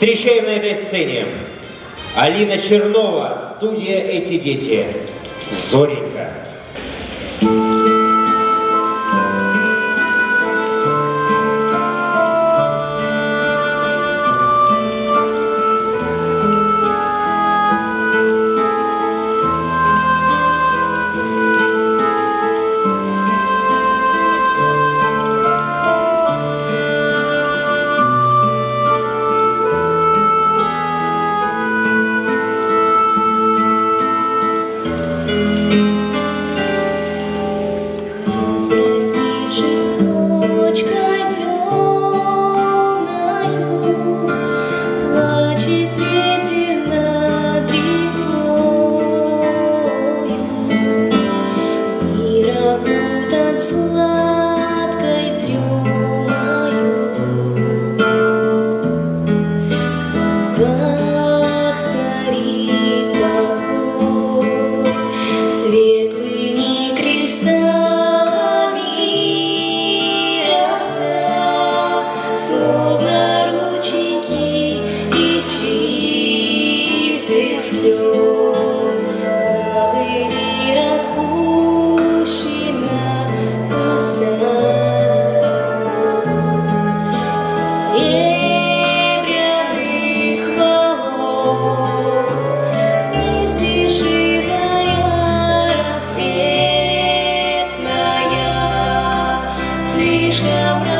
Встречаем на этой сцене Алина Чернова, студия «Эти дети», Зоренька. 路的滋。ești gaurea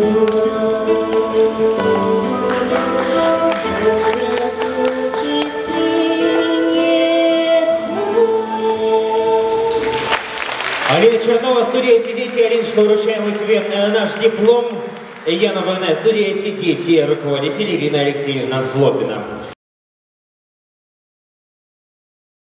Олег Чернова, студия «Эти дети». Алиночка, вручаем тебе э, наш диплом. Яна Ванная, студия «Эти дети», руководитель Ирина Алексеевна Слобина.